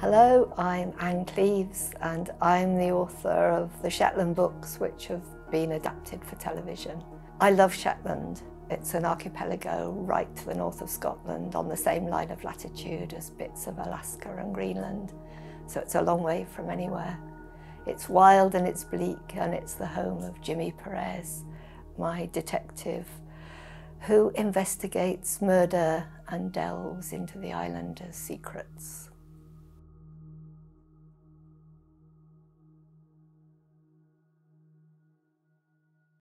Hello, I'm Ann Cleeves, and I'm the author of the Shetland books which have been adapted for television. I love Shetland. It's an archipelago right to the north of Scotland on the same line of latitude as bits of Alaska and Greenland, so it's a long way from anywhere. It's wild and it's bleak and it's the home of Jimmy Perez, my detective, who investigates murder and delves into the islanders' secrets.